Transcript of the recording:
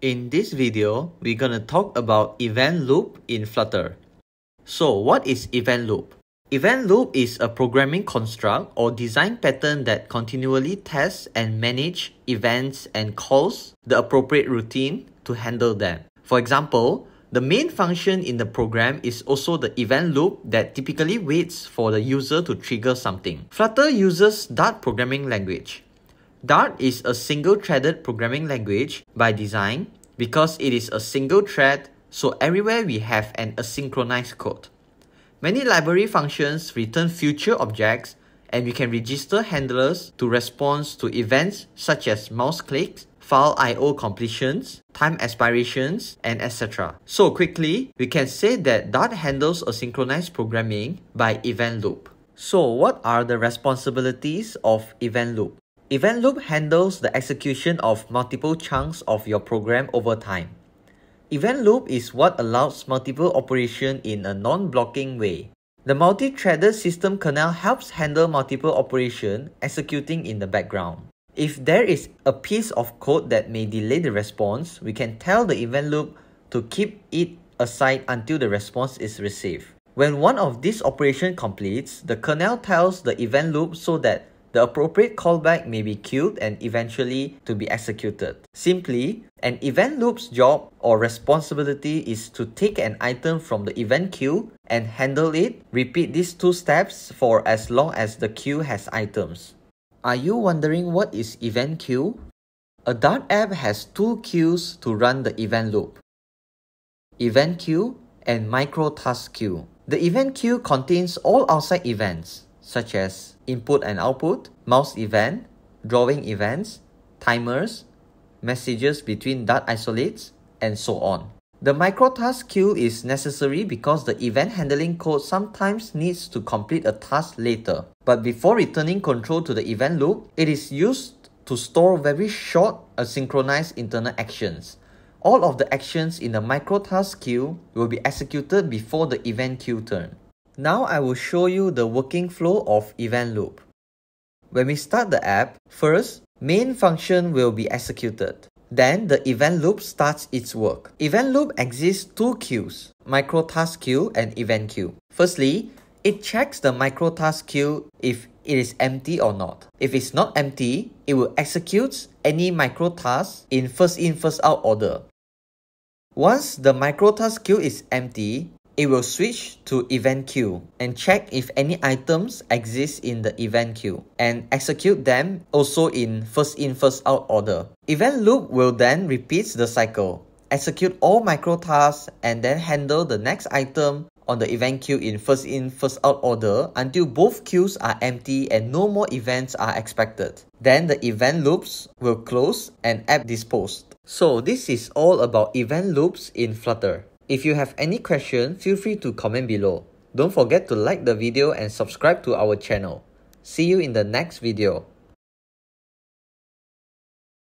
In this video, we're gonna talk about event loop in Flutter. So what is event loop? Event loop is a programming construct or design pattern that continually tests and manage events and calls the appropriate routine to handle them. For example, the main function in the program is also the event loop that typically waits for the user to trigger something. Flutter uses Dart programming language. Dart is a single-threaded programming language by design because it is a single thread so everywhere we have an asynchronous code. Many library functions return future objects and we can register handlers to respond to events such as mouse clicks, file I.O. completions, time expirations, and etc. So quickly, we can say that Dart handles asynchronous programming by event loop. So what are the responsibilities of event loop? Event loop handles the execution of multiple chunks of your program over time. Event loop is what allows multiple operation in a non-blocking way. The multi-threaded system kernel helps handle multiple operation executing in the background. If there is a piece of code that may delay the response, we can tell the event loop to keep it aside until the response is received. When one of these operations completes, the kernel tells the event loop so that the appropriate callback may be queued and eventually to be executed. Simply, an event loop's job or responsibility is to take an item from the event queue and handle it. Repeat these two steps for as long as the queue has items. Are you wondering what is event queue? A Dart app has two queues to run the event loop. Event queue and micro task queue. The event queue contains all outside events such as input and output, mouse event, drawing events, timers, messages between Dart isolates, and so on. The microtask queue is necessary because the event handling code sometimes needs to complete a task later. But before returning control to the event loop, it is used to store very short asynchronous internal actions. All of the actions in the microtask queue will be executed before the event queue turn. Now I will show you the working flow of event loop. When we start the app, first, main function will be executed. Then the event loop starts its work. Event loop exists two queues, microtask queue and event queue. Firstly, it checks the microtask queue if it is empty or not. If it's not empty, it will execute any microtask in first in first out order. Once the microtask queue is empty, it will switch to event queue and check if any items exist in the event queue and execute them also in first in first out order. Event loop will then repeat the cycle, execute all micro tasks and then handle the next item on the event queue in first in first out order until both queues are empty and no more events are expected. Then the event loops will close and app disposed. So this is all about event loops in Flutter. If you have any question, feel free to comment below. Don't forget to like the video and subscribe to our channel. See you in the next video.